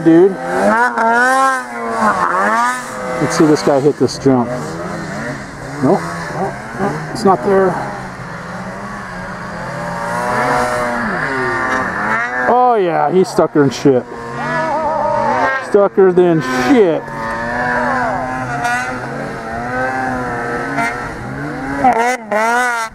dude. Uh-uh. Let's see this guy hit this jump. Nope. It's not there. Oh yeah, he's stucker than shit. Stucker than shit. Ah!